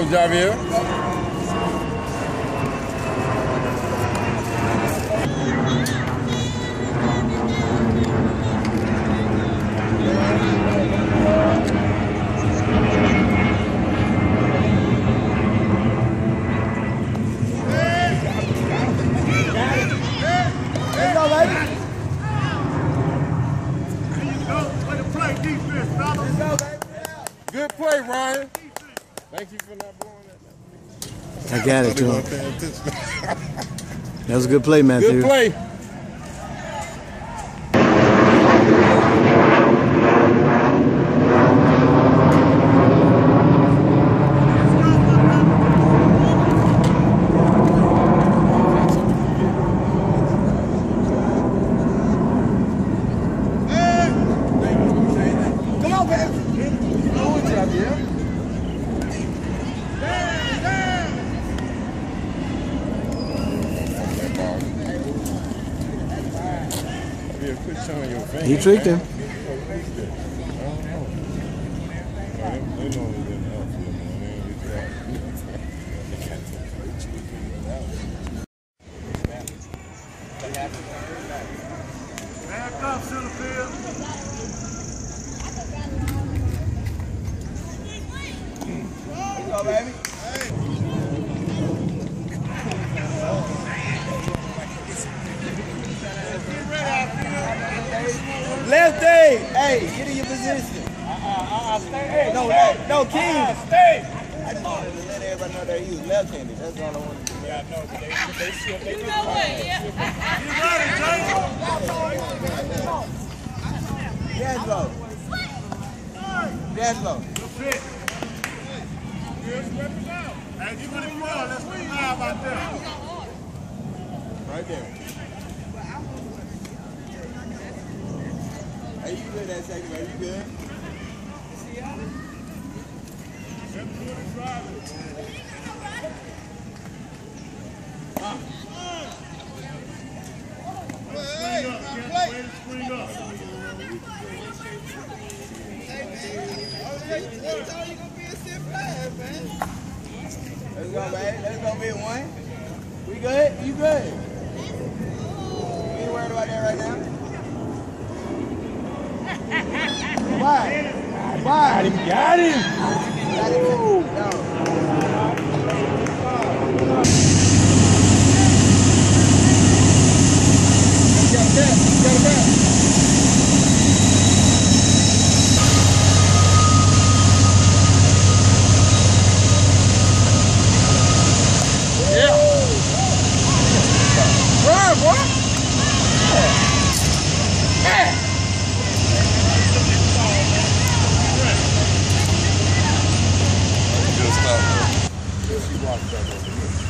go, Javier. Thank you for not blowing that. I got it, They Joe. weren't paying attention. That was a good play, Matthew. Good play. Yeah, quit showing your finger. He tricked him. They know it didn't help you, man. They ain't get Back up, Centerfield. Let's go, baby. Left day. Hey, get in your position. Uh-uh, uh-uh, no, no, no, King. Stay. I just wanted to let everybody know that he was left-handed. That's all I wanted to do. Yeah, I know, but they, they shift. They You know what? Yeah. Jaslo. Jaslo. Hey, you put it forward. Let's put it live out there. Right there. You good that second, man? You good? Spring up. Get ready to spring up. Let's go, man. Let's go, big one. We good? You good? You ain't worried about that right now? Why? Why? Got him. Got it. No. Run, boy. Good stuff, man. I think we can see it. Yeah, but we let it go. we, we be into this.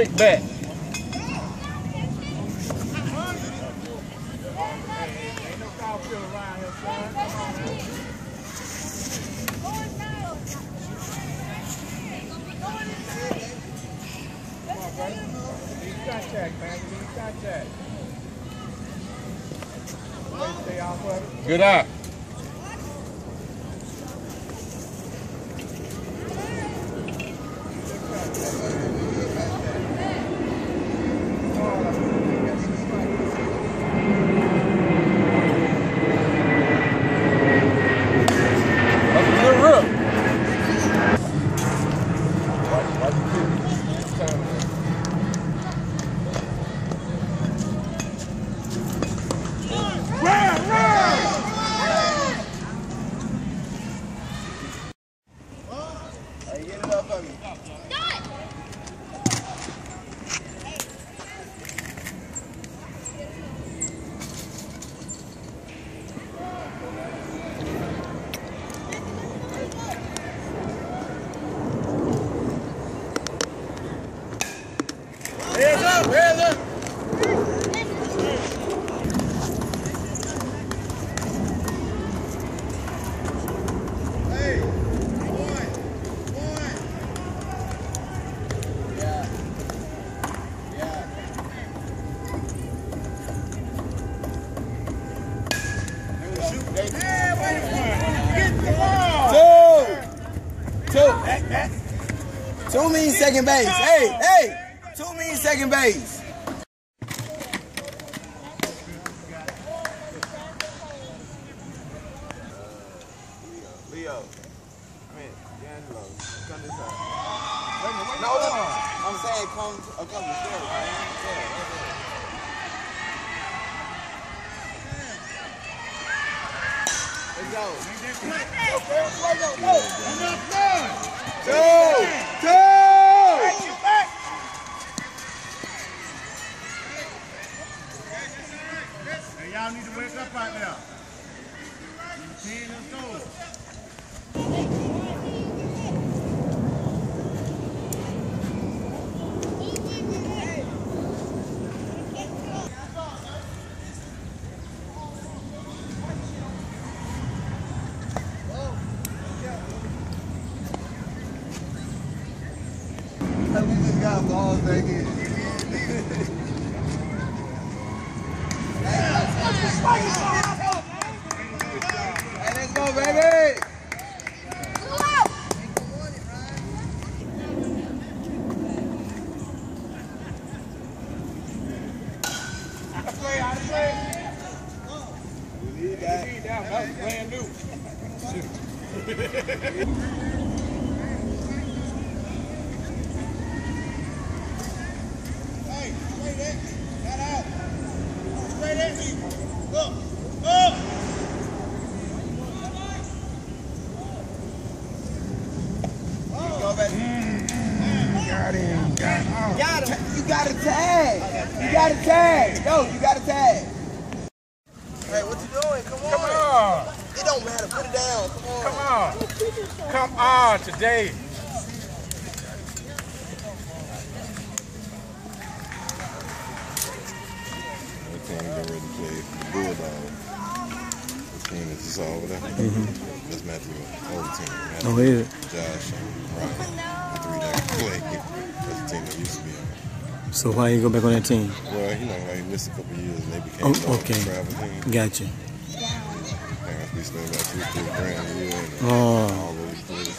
of it. Good eye. Two means second base. Hey, hey. Two means second base. Leo. I mean, D'Angelo. Come this side. No, no. I'm saying come, uh, come to share, man. Yeah, yeah, yeah. Let's go. Two, two. Hey, y'all need to wake up there. You ten and go. We just got balls back in. Let's go, baby. That. Go back. Got him. Got him. Got him. You got a tag. You got a tag. Go, you got a tag. Hey, what you doing? Come on. Come on. It don't matter. Put it down. Come on. Come on. Come on today. That team that ready to play the Bulldogs. The team is just mm-hmm. all over there. That's Matthew old team. Matthew, Oh, is it? Josh So why you go back on that team? Well, you know, like missed a couple years and they became Oh, okay. travel team. Gotcha. Parents, we spent about two, three grand a year and Oh. all those players.